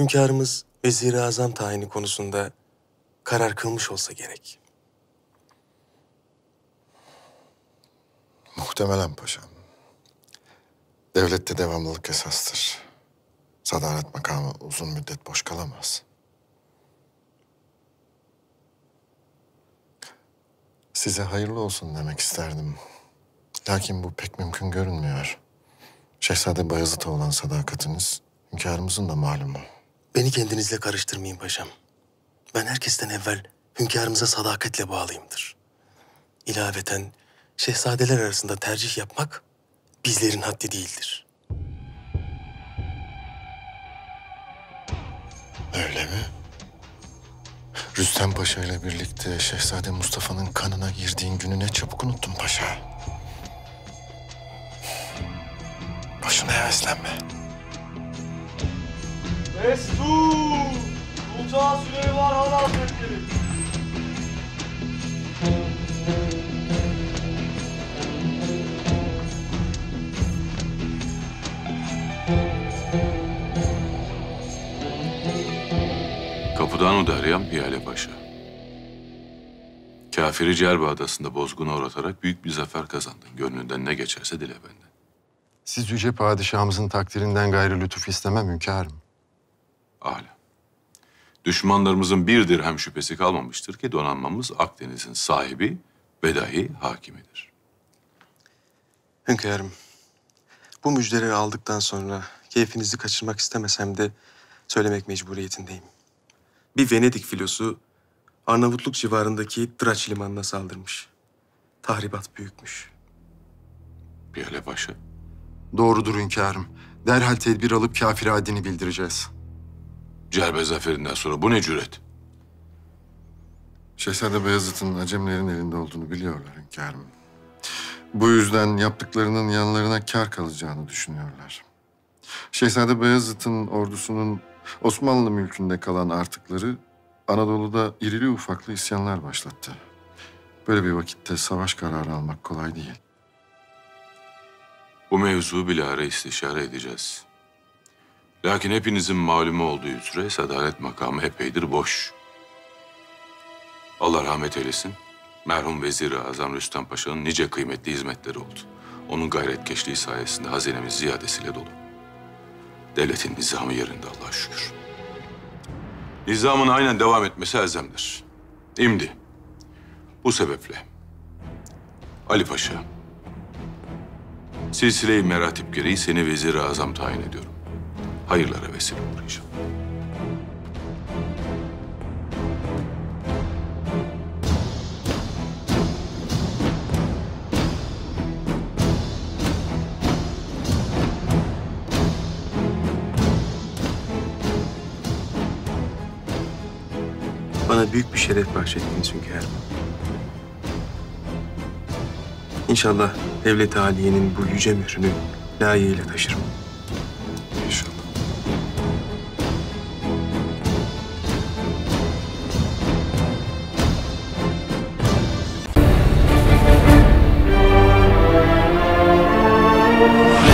hünkârımız Vezir-i Azam tayini konusunda karar kılmış olsa gerek. Muhtemelen paşam. Devlette devamlılık esastır. Sadaret makamı uzun müddet boş kalamaz. Size hayırlı olsun demek isterdim. Lakin bu pek mümkün görünmüyor. Şehzade Bayezid'e olan sadakatiniz hünkârımızın da malumu. Beni kendinizle karıştırmayın paşam. Ben herkesten evvel hünkârımıza sadakatle bağlıyımdır. İlaveten şehzadeler arasında tercih yapmak bizlerin haddi değildir. Öyle mi? Rüstem Paşa ile birlikte Şehzade Mustafa'nın kanına girdiğin günü ne çabuk unuttun paşa. Boşuna heveslenme. Destur! Sultan Süleyman Han Hazretleri! Kapıdan o arayan Piyale Paşa. Kafiri Cerbe Adası'nda bozguna uğratarak büyük bir zafer kazandın. Gönlünden ne geçerse dile benden. Siz yüce padişahımızın takdirinden gayrı lütuf istemem hünkârım. Âlâ. Düşmanlarımızın bir dirhem şüphesi kalmamıştır ki donanmamız Akdeniz'in sahibi ve dahi hakimidir. Hünkârım, bu müjdeleri aldıktan sonra keyfinizi kaçırmak istemesem de söylemek mecburiyetindeyim. Bir Venedik filosu Arnavutluk civarındaki Draç limanına saldırmış. Tahribat büyükmüş. Piyale Paşa. Doğrudur hünkârım. Derhal tedbir alıp kafire haddini bildireceğiz. Cerbe zaferinden sonra bu ne cüret? Şehzade Beyazıt'ın Acemlerin elinde olduğunu biliyorlar hünkârım. Bu yüzden yaptıklarının yanlarına kar kalacağını düşünüyorlar. Şehzade Beyazıt'ın ordusunun Osmanlı mülkünde kalan artıkları Anadolu'da irili ufaklı isyanlar başlattı. Böyle bir vakitte savaş kararı almak kolay değil. Bu mevzu bilahare istişare edeceğiz. Lakin hepinizin malumu olduğu üzere sadaret makamı epeydir boş. Allah rahmet eylesin. Merhum Vezir-i Azam Rüstem Paşa'nın nice kıymetli hizmetleri oldu. Onun gayretkeşliği sayesinde hazinemiz ziyadesiyle dolu. Devletin nizamı yerinde Allah'a şükür. Nizamın aynen devam etmesi elzemdir. İmdi. Bu sebeple Ali Paşa, silsile-i meratip gereği seni Vezir-i Azam tayin ediyorum. Hayırlara vesile olur inşallah. Bana büyük bir şeref bahşettiniz hünkârım. İnşallah devlet-i aliyenin bu yüce mührünü layığıyla taşırım. Thank.